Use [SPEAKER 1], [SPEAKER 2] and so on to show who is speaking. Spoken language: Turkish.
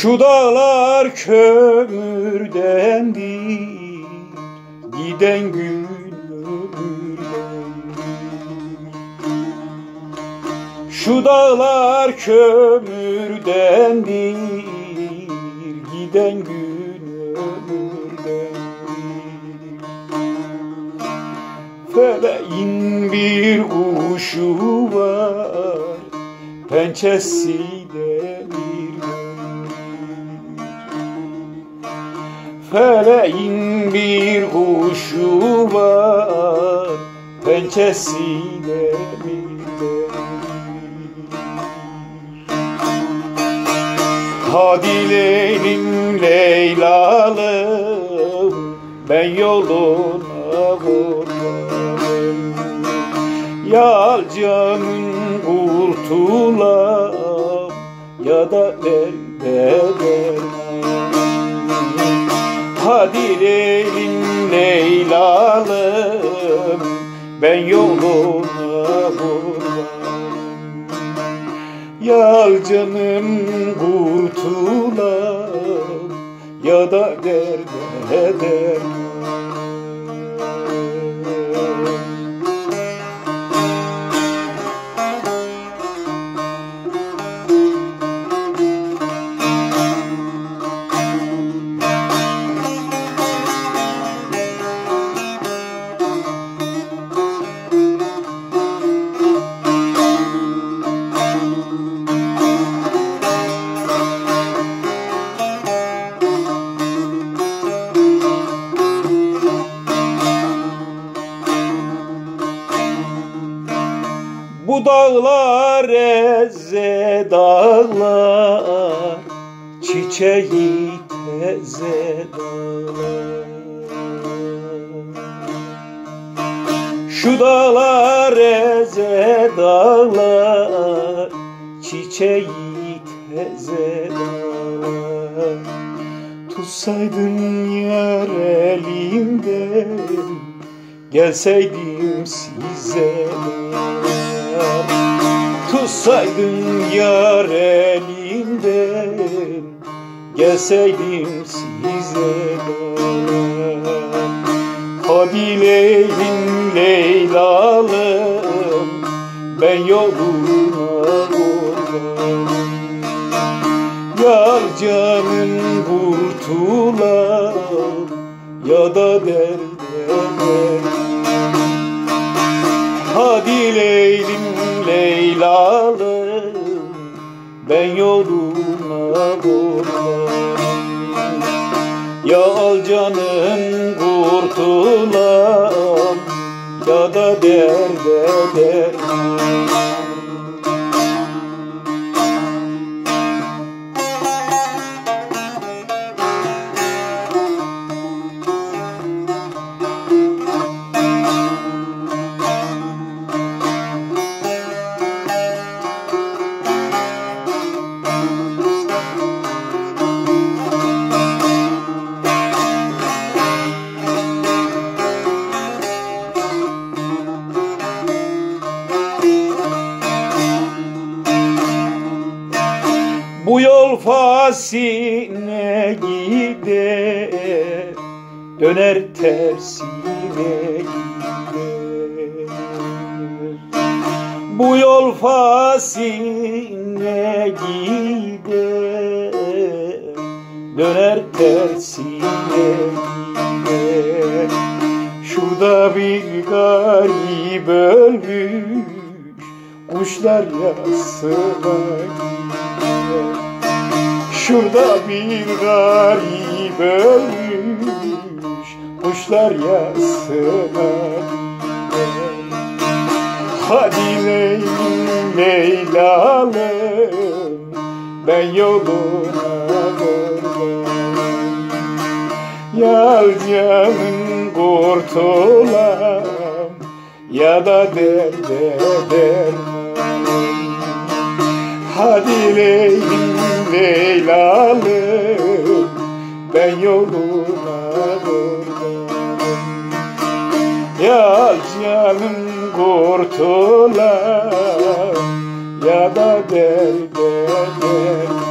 [SPEAKER 1] Şu dağlar kömürdendir Giden gün Şu dağlar kömürdendir Giden gün Feleğin bir kuşu var Pençesi demir Feleğin bir kuşu var Pençesi demir Hadi Leylim Leylalım Ben yoluna vurmalım Ya canım kurtulam Ya da elde Hadi Leylim Leylalım Ben yoluna vurmalım Yar canım kurtulam ya da derde derman Bu dağlar eze dağlar Çiçeği teze dağlar. Şu dağlar eze dağlar Çiçeği teze dağlar. Tutsaydın yar elimden Gelseydim size Tutsaydın yar elinden Gelseydim size Hadi Leylim Leylalım Ben yoluna kurbanım Yar canın kurtulam Ya da derde Hadi Leylim Leylalım Ben yoluna kurbanım Ya al canım kurtulam Ya da derde derman fasine gider Döner tersine gider. Bu yol fasine gider Döner tersine gider. Şurada bir garip ölmüş Kuşlar yasına gider Şurada bir garip ölmüş Kuşlar yasına. Hadi Leylim Leylalım Ben yoluna vardım Yar canım kurtulam Ya da derde derman Hadi Leylim Leylalım Ben yoluna kurbanım Ya canım kurtulam Ya da derde derman